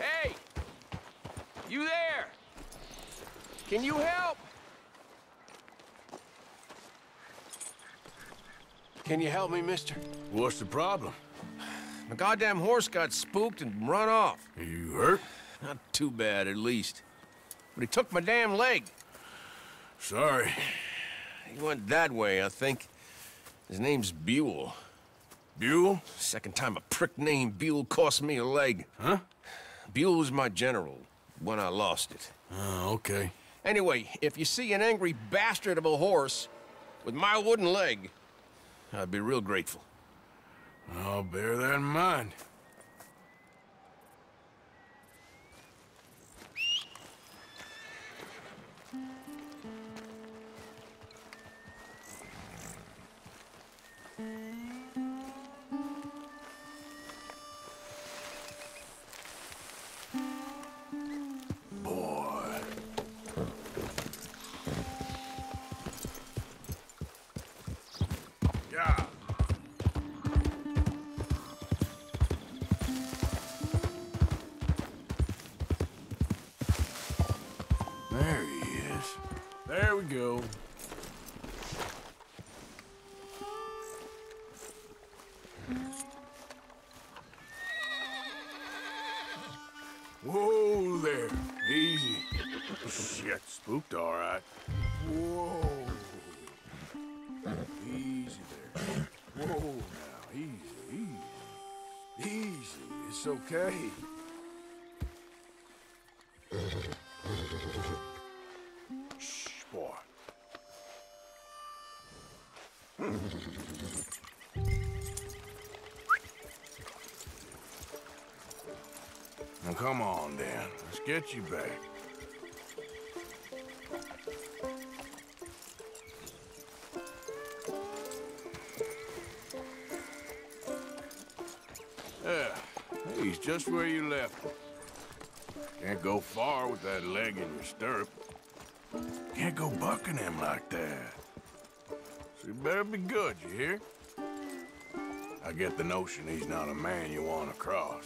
Hey! You there? Can you help? Can you help me, mister? What's the problem? My goddamn horse got spooked and run off. Are you hurt? Not too bad, at least. But he took my damn leg. Sorry. He went that way, I think. His name's Buell. Buell? Second time a prick named Buell cost me a leg. Huh? Buell was my general when I lost it. Oh, okay. Anyway, if you see an angry bastard of a horse with my wooden leg, I'd be real grateful. I'll bear that in mind. There. Easy. Shit, spooked all right. Whoa. Easy there. Whoa now, easy, easy. Easy, it's okay. Shh, boy. Come on, Dan. Let's get you back. Yeah, he's just where you left him. Can't go far with that leg in your stirrup. Can't go bucking him like that. So you better be good, you hear? I get the notion he's not a man you want to cross.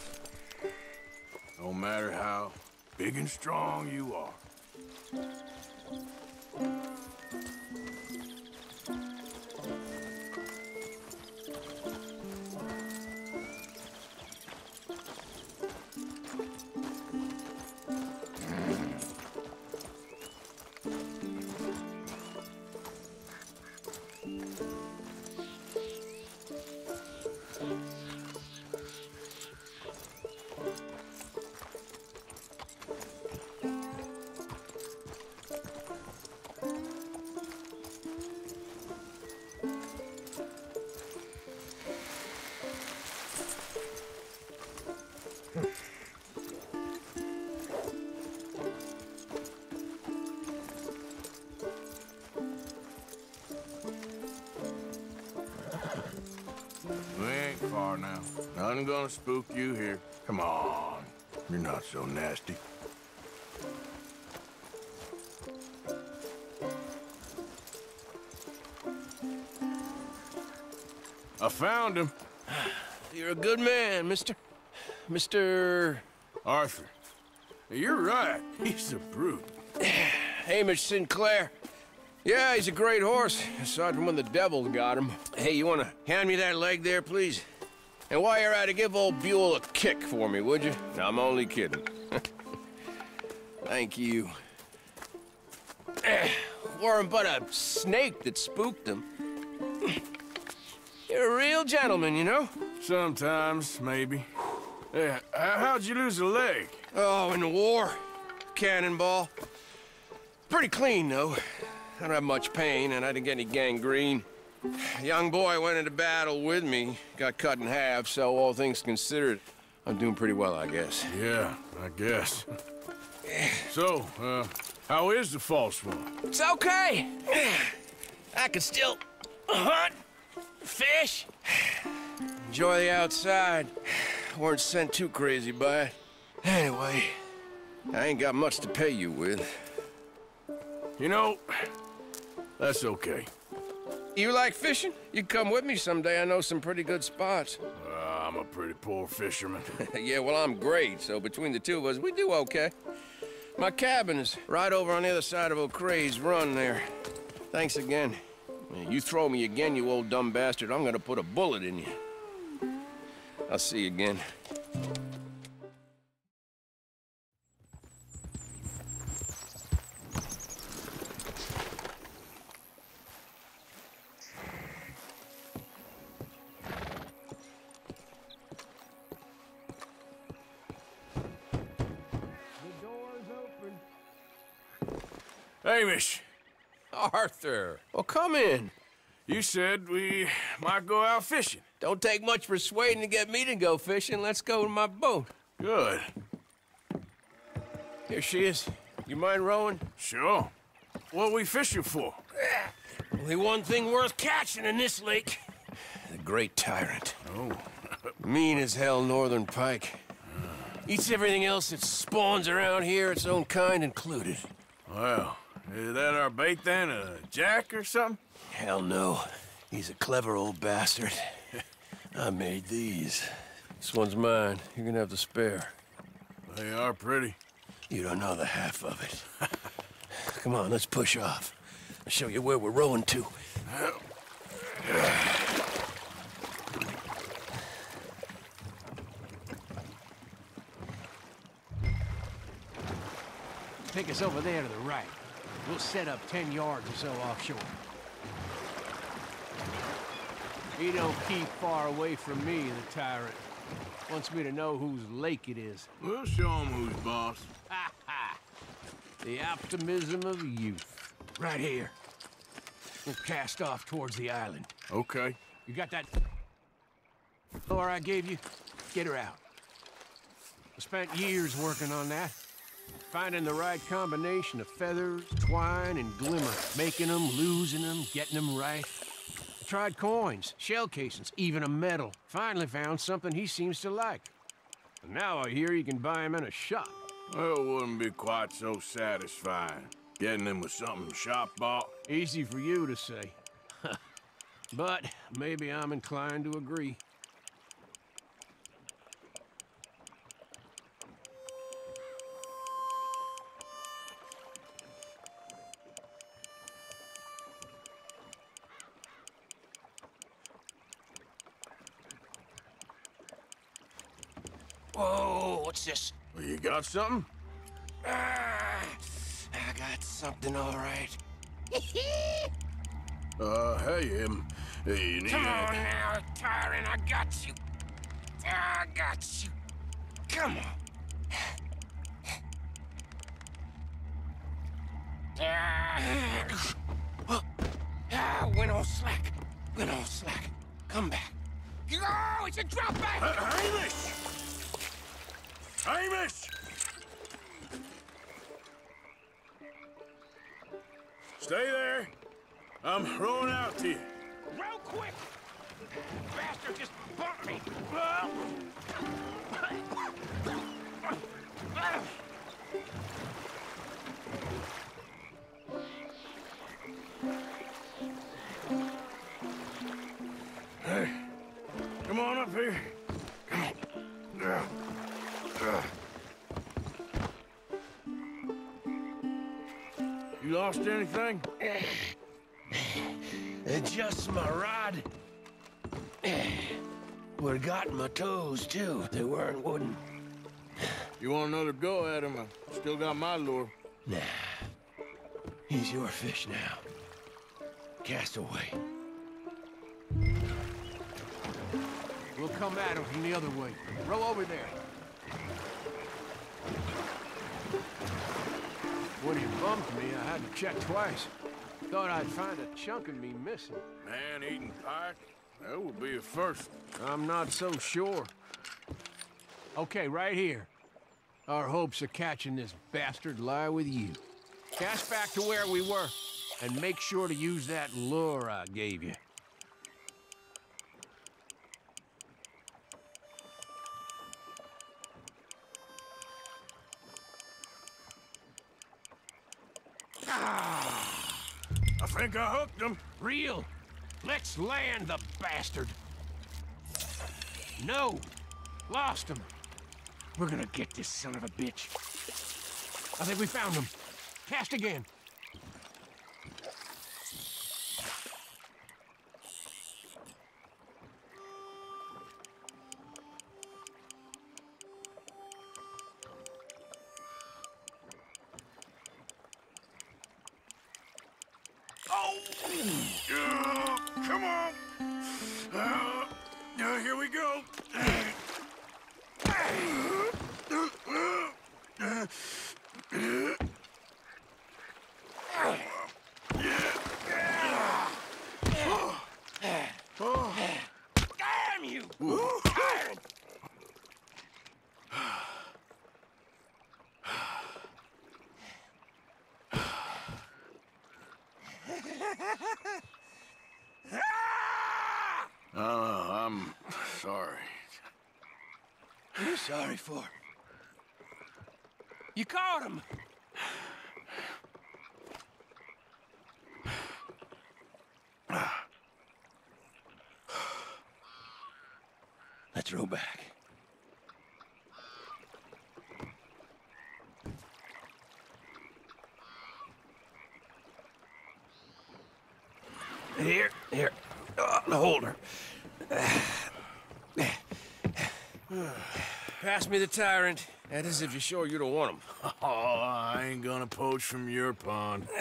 No matter how big and strong you are. Nothing gonna spook you here. Come on. You're not so nasty. I found him. You're a good man, mister. Mr. Arthur. You're right. He's a brute. Hamish Sinclair. Yeah, he's a great horse, aside from when the devil got him. Hey, you want to hand me that leg there, please? And while you're at it, give old Buell a kick for me, would you? No, I'm only kidding. Thank you. Weren't but a snake that spooked him. You're a real gentleman, you know? Sometimes, maybe. Yeah, how'd you lose a leg? Oh, in the war. Cannonball. Pretty clean, though. I don't have much pain, and I didn't get any gangrene. A young boy went into battle with me, got cut in half, so all things considered, I'm doing pretty well, I guess. Yeah, I guess. So, uh, how is the false one? It's okay. I can still hunt, fish, enjoy the outside. Weren't sent too crazy by it. Anyway, I ain't got much to pay you with. You know, that's okay. You like fishing? You come with me someday. I know some pretty good spots. Uh, I'm a pretty poor fisherman. yeah, well, I'm great, so between the two of us, we do okay. My cabin is right over on the other side of O'Creagh's run there. Thanks again. You throw me again, you old dumb bastard, I'm gonna put a bullet in you. I'll see you again. Hamish, Arthur! Well, come in. you said we might go out fishing. Don't take much persuading to get me to go fishing. Let's go to my boat. Good. Here she is. You mind rowing? Sure. What we fishing for? Only one thing worth catching in this lake. The Great Tyrant. Oh, Mean as hell northern pike. Ah. Eats everything else that spawns around here, its own kind included. well, is that our bait then? A jack or something? Hell no. He's a clever old bastard. I made these. This one's mine. You're gonna have to spare. They are pretty. You don't know the half of it. Come on, let's push off. I'll show you where we're rowing to. Take us over there to the right. We'll set up 10 yards or so offshore. He don't keep far away from me, the tyrant. Wants me to know whose lake it is. We'll show him who's boss. Ha ha! The optimism of youth. Right here. We'll cast off towards the island. Okay. You got that lure I gave you? Get her out. I spent years working on that. Finding the right combination of feathers, twine, and glimmer. Making them, losing them, getting them right. I tried coins, shell casings, even a medal. Finally found something he seems to like. And now I hear you can buy him in a shop. Well, it wouldn't be quite so satisfying. Getting them with something shop bought. Easy for you to say. but maybe I'm inclined to agree. Got something? Ah, I got something all right. Uh, hey, um, hey, you need Come a- on now, Tyrant, I got you. I got you. Come on. Ah, ah, went all slack. Went all slack. Come back. Oh, it's a drop back. Uh, Hamish! Hamish! Stay there. I'm rowing out to you. Real quick! Bastard just bumped me! Hey, come on up here. You lost anything? Uh, just my rod. Would've gotten my toes, too, if they weren't wooden. You want another go at him? I still got my lure. Nah. He's your fish now. Cast away. We'll come at him from the other way. Row over there. When he bumped me, I had to check twice. Thought I'd find a chunk of me missing. Man eating pike? That would be a first. I'm not so sure. Okay, right here. Our hopes of catching this bastard lie with you. Cast back to where we were, and make sure to use that lure I gave you. I think I hooked Real. Let's land the bastard. No, Lost him. We're gonna get this son of a bitch. I think we found him. Cast again. Oh! Uh, come on! Uh, uh, here we go. Damn you! Uh, I'm sorry. What are you sorry for? Caught him! Let's row back. Here, here. Uh, oh, the holder. Pass me the tyrant. That is if you're sure you don't want him. Oh, I ain't gonna poach from your pond.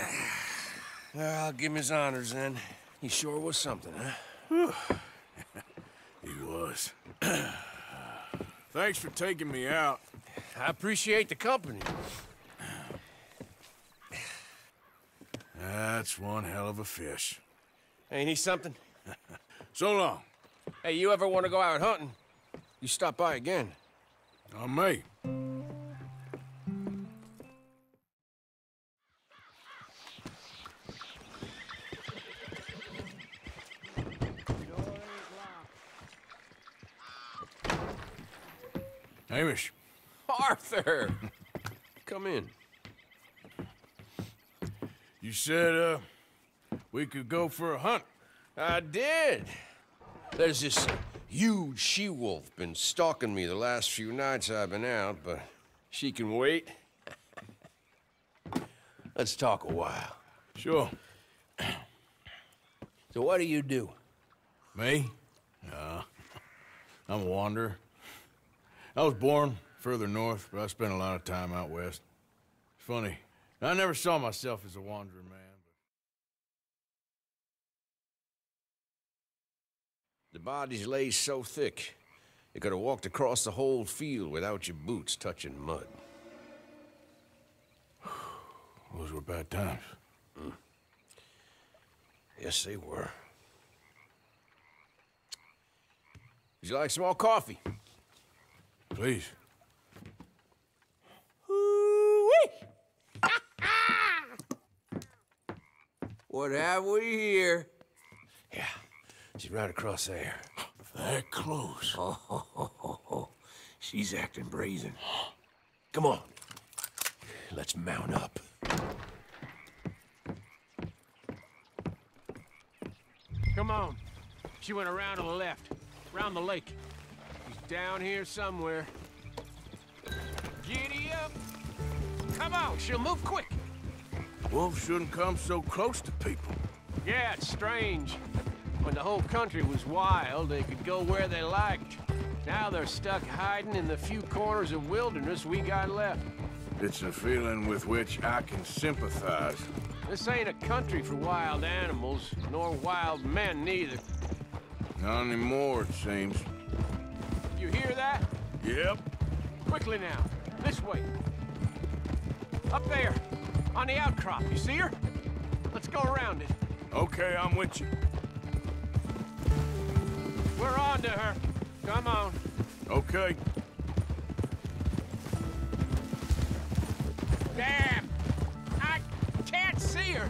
Well, I'll give him his honors then. He sure was something, huh? He was. Thanks for taking me out. I appreciate the company. That's one hell of a fish. Ain't he something? So long. Hey, you ever want to go out hunting? You stop by again. On me. Hamish, Arthur! Come in. you said, uh, we could go for a hunt. I did. There's this huge she-wolf been stalking me the last few nights I've been out, but she can wait. Let's talk a while. Sure. So what do you do? Me? Uh, I'm a wanderer. I was born further north, but I spent a lot of time out west. It's funny. I never saw myself as a wandering man. The bodies lay so thick, you could have walked across the whole field without your boots touching mud. Those were bad times. Mm. Yes, they were. Would you like some more coffee? Please. What have we here? Yeah, she's right across there. That close. Oh, she's acting brazen. Come on. Let's mount up. Come on. She went around to the left, around the lake. She's down here somewhere. Giddy up! Come on, she'll move quick. Wolves shouldn't come so close to people. Yeah, it's strange. When the whole country was wild, they could go where they liked. Now they're stuck hiding in the few corners of wilderness we got left. It's a feeling with which I can sympathize. This ain't a country for wild animals, nor wild men neither. Not anymore, it seems. You hear that? Yep. Quickly now. This way. Up there. On the outcrop. You see her? Let's go around it. Okay, I'm with you. We're on to her. Come on. Okay. Damn! I can't see her.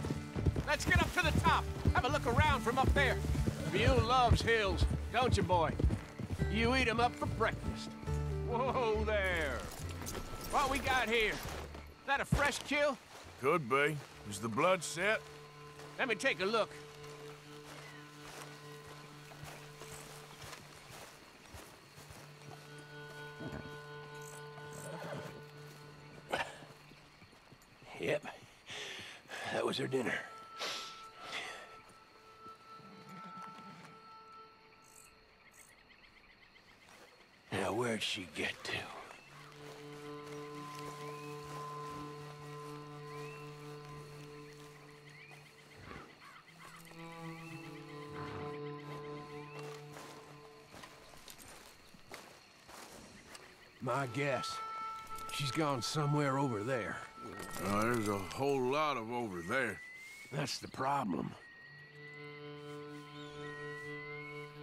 Let's get up to the top. Have a look around from up there. Buell loves hills, don't you, boy? You eat 'em up for breakfast. Whoa there. What we got here? That a fresh kill? Could be. Is the blood set? Let me take a look. Was her dinner. Now, where'd she get to? My guess. She's gone somewhere over there. Uh, there's a whole lot of over there. That's the problem.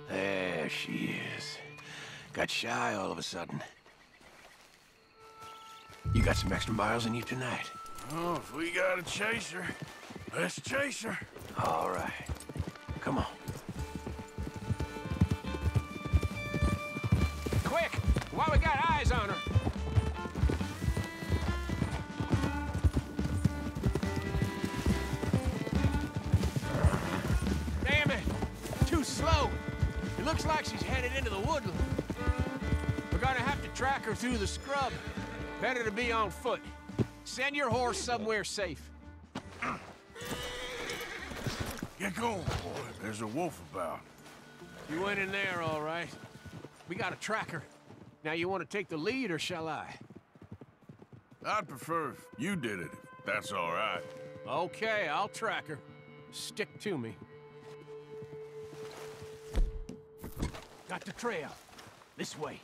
There she is. Got shy all of a sudden. You got some extra miles in you tonight. Oh, if we gotta chase her, let's chase her. All right. Come on. The woodland. We're gonna have to track her through the scrub. Better to be on foot. Send your horse somewhere safe. Get going, boy. There's a wolf about. You went in there, all right. We got a tracker. Now, you want to take the lead, or shall I? I'd prefer if you did it, if that's all right. Okay, I'll track her. Stick to me. Got the trail. This way.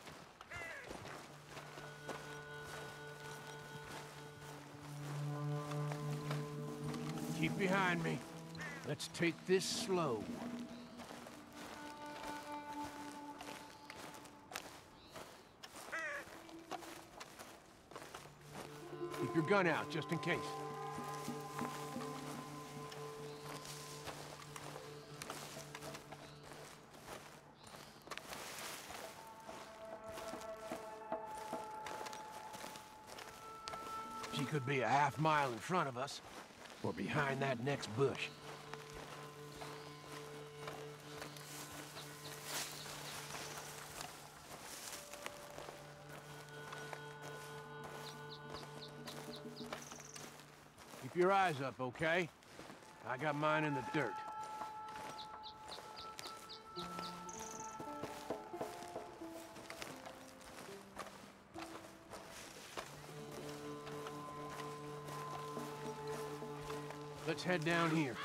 Keep behind me. Let's take this slow. Keep your gun out, just in case. Mile in front of us, or behind that next bush. Keep your eyes up, okay? I got mine in the dirt. Let's head down here.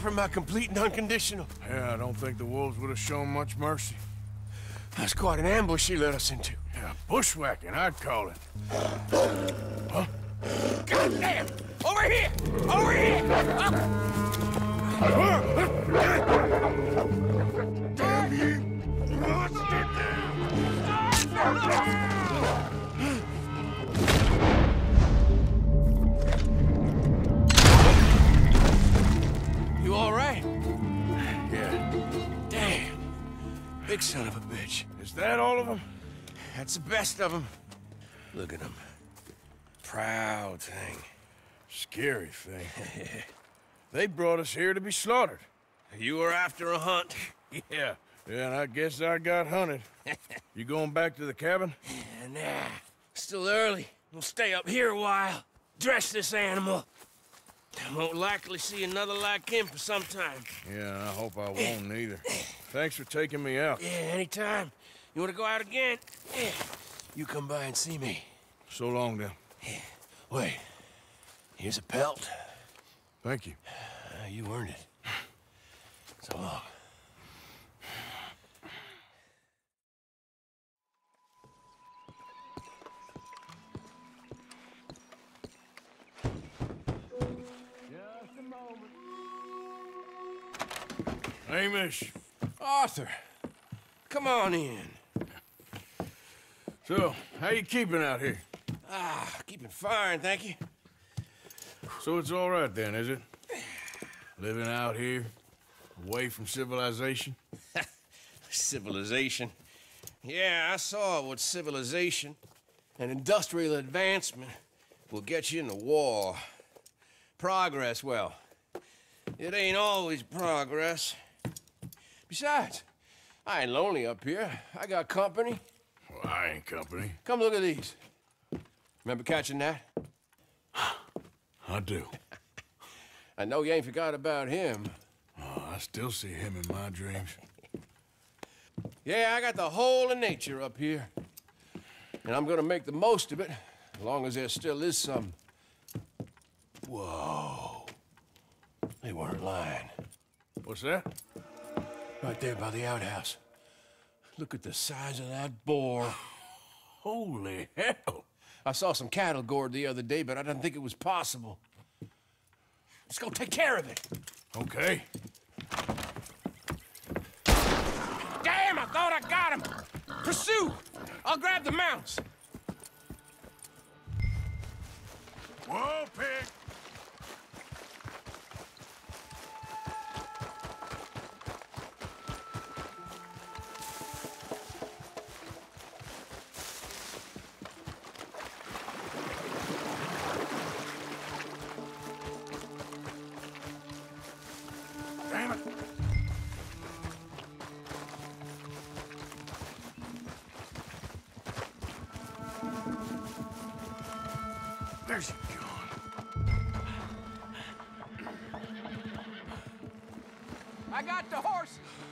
Offer my complete and unconditional. Yeah, I don't think the wolves would have shown much mercy. That's quite an ambush she led us into. Yeah, bushwhacking, I'd call it. God damn! Over here! Over here! Up! Big son of a bitch. Is that all of them? That's the best of them. Look at him. Proud thing. Scary thing. they brought us here to be slaughtered. You were after a hunt. Yeah. Yeah, and I guess I got hunted. you going back to the cabin? Nah, still early. We'll stay up here a while. Dress this animal. Won't likely see another like him for some time. Yeah, I hope I won't neither. Thanks for taking me out. Yeah, anytime. You want to go out again? Yeah. You come by and see me. So long, then. Wait. Here's a pelt. Thank you. Uh, you earned it. So long. Hamish. Arthur, come on in. So, how you keeping out here? Ah, keeping fine, thank you. So it's all right then, is it? Living out here, away from civilization? Civilization. Yeah, I saw what civilization and industrial advancement will get you in the war. Progress, well, it ain't always progress. Besides, I ain't lonely up here. I got company. Well, I ain't company. Come look at these. Remember catching that? I do. I know you ain't forgot about him. Oh, I still see him in my dreams. Yeah, I got the whole of nature up here. And I'm gonna make the most of it, as long as there still is some. Whoa. They weren't lying. What's that? Right there by the outhouse. Look at the size of that boar. Holy hell! I saw some cattle gored the other day, but I didn't think it was possible. Let's go take care of it. Okay. Damn, I thought I got him. Pursue. I'll grab the mounts. Whoa, pig!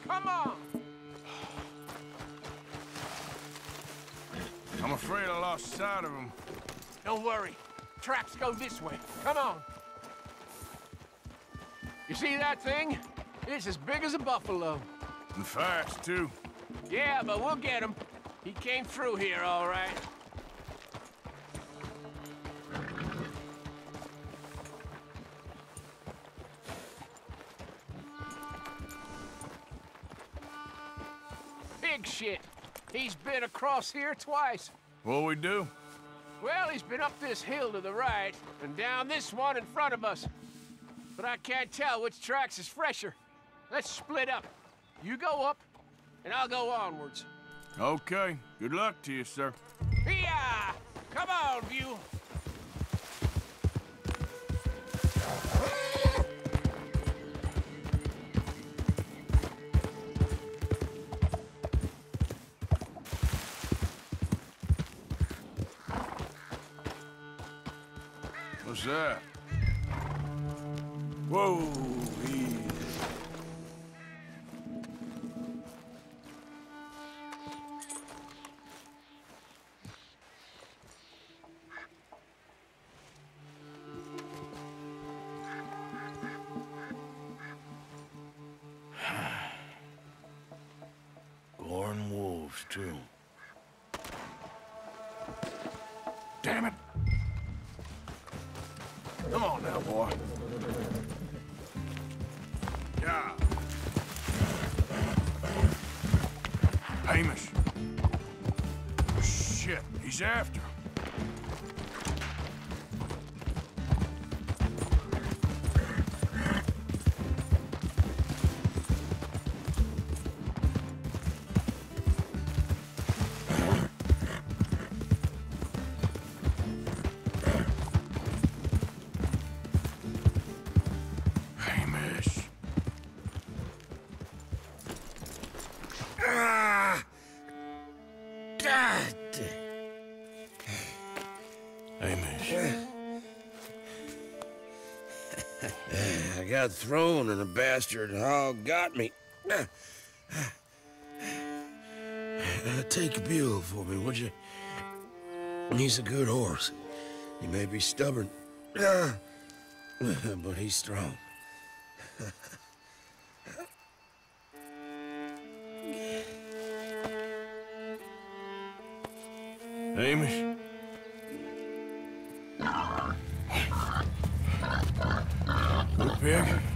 Come on. I'm afraid I lost sight of him. Don't worry. Tracks go this way. Come on. You see that thing? It's as big as a buffalo. And fast, too. Yeah, but we'll get him. He came through here, all right. Shit. He's been across here twice. What we do? Well, he's been up this hill to the right and down this one in front of us. But I can't tell which tracks is fresher. Let's split up. You go up, and I'll go onwards. Okay. Good luck to you, sir. Here! Come on, Buell. That? Whoa, easy. Goring wolves, too. Damn it! Come on now, boy. Yeah. Hamish. Shit, he's after. I got thrown and a bastard hog got me. Uh, take Buell for me, would you? He's a good horse. He may be stubborn, but he's strong. Hamish? Pig?